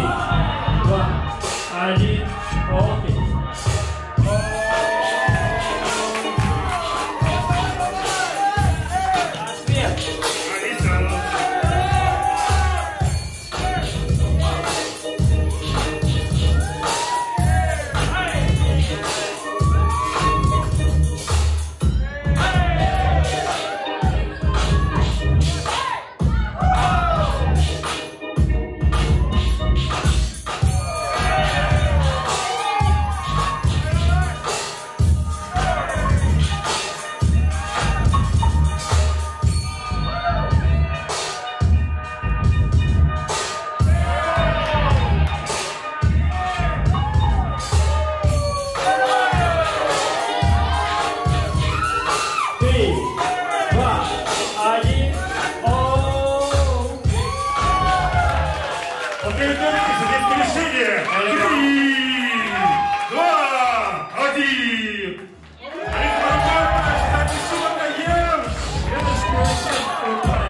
three, one, and it. Советское решение.